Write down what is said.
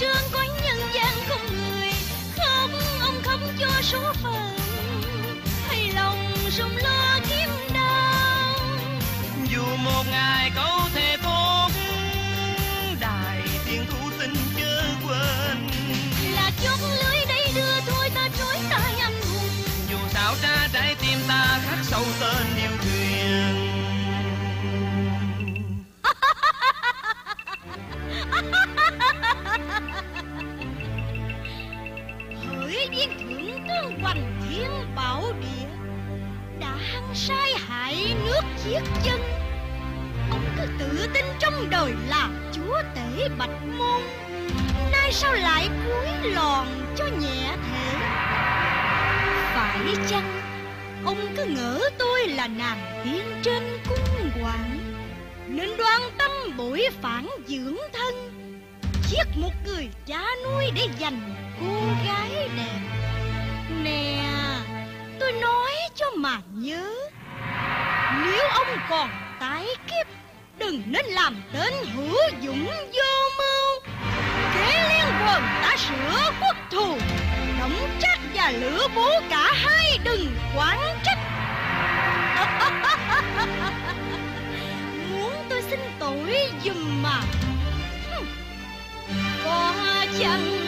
trương có nhân gian không người, khóc, ông khóc cho số phận. Hay lòng rung lo kiếm đau. Dù một ngày câu thề phốt đài tiên thu tình chưa viên thượng tướng hoành thiên bảo địa. Đã hăng sai hại nước chiết chân. Ông cứ tự tin trong đời là chúa tể bạch môn. Nay sao lại cúi lòn cho nhẹ thế phải chăng ông cứ ngỡ tôi là nàng tiên trên cung hoàng? Nên đoan tâm bội phản dưỡng thân giết một người cha nuôi để giành cô gái đẹp. Nè, tôi nói cho mà nhớ, nếu ông còn tái kiếp, đừng nên làm tên hữu dũng vô mưu. Kế liên quần đã sửa quốc thù đổng trách và lửa bố cả hai đừng quán trách. Muốn tôi xin tội dùm mà. 乡。